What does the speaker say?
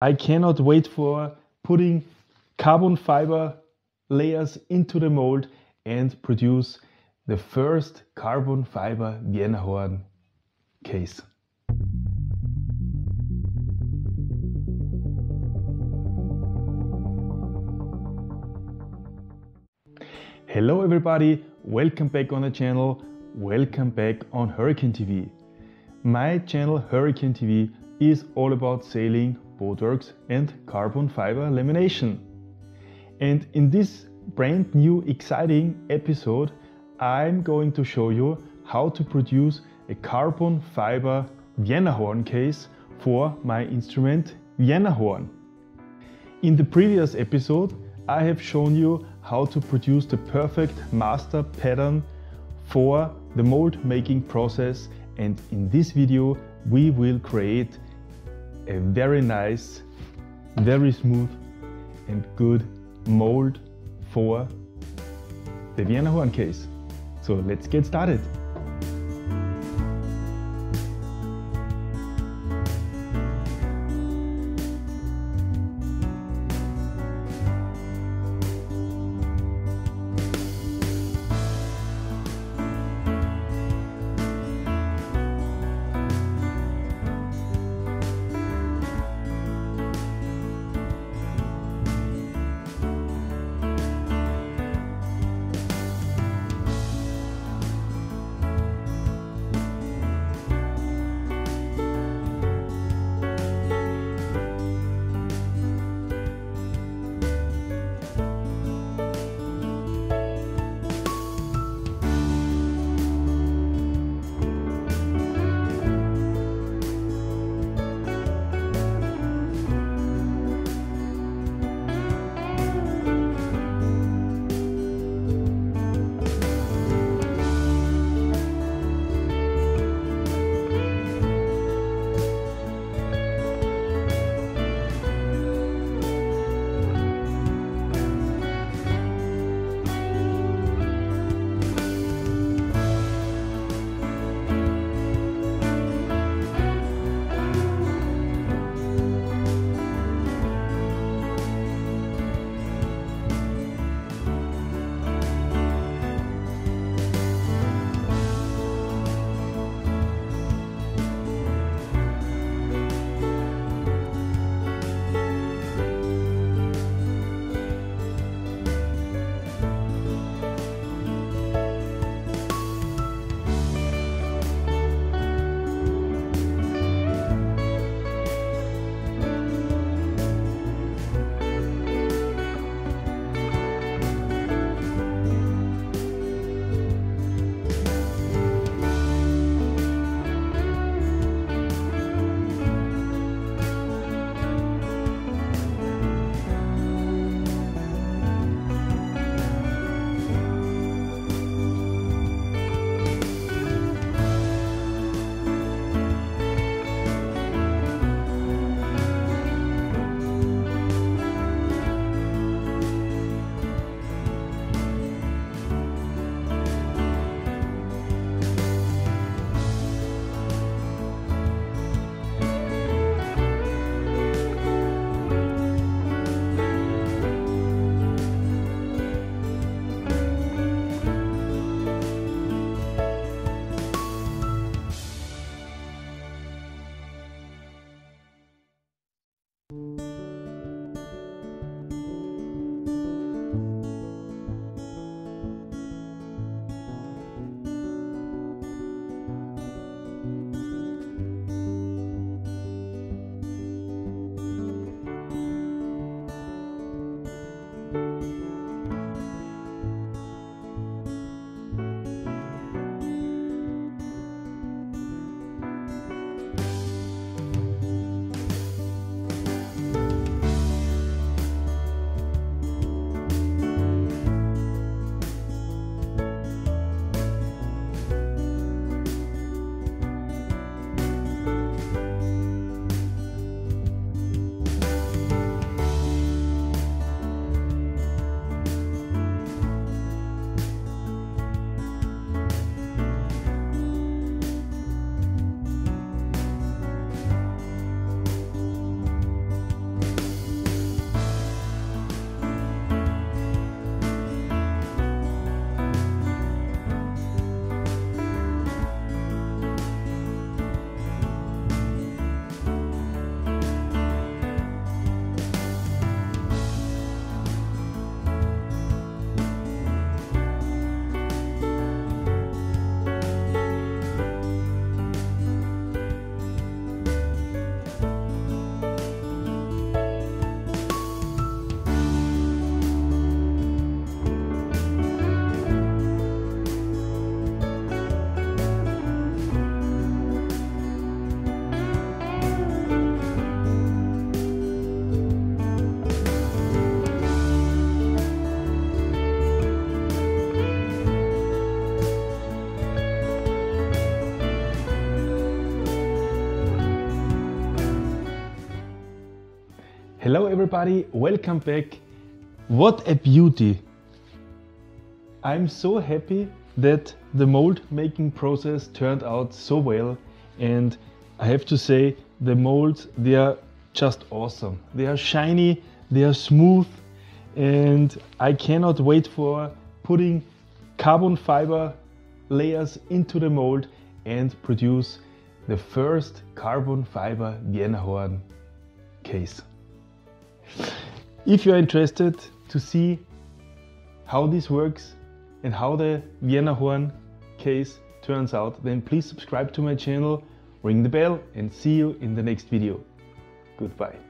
I cannot wait for putting carbon fiber layers into the mold and produce the first carbon fiber Vienna horn case. Hello everybody, welcome back on the channel, welcome back on Hurricane TV. My channel Hurricane TV is all about sailing boatworks and carbon fiber lamination. And in this brand new exciting episode, I'm going to show you how to produce a carbon fiber Vienna horn case for my instrument Vienna horn. In the previous episode, I have shown you how to produce the perfect master pattern for the mold making process and in this video we will create a very nice, very smooth and good mold for the Vienna horn case. So let's get started. Hello everybody, welcome back. What a beauty! I'm so happy that the mold making process turned out so well and I have to say the molds they are just awesome. They are shiny, they are smooth and I cannot wait for putting carbon fiber layers into the mold and produce the first carbon fiber Vienna horn case. If you're interested to see how this works and how the Vienna horn case turns out, then please subscribe to my channel, ring the bell and see you in the next video. Goodbye.